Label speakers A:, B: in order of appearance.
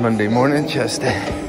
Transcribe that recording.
A: Monday morning chest day.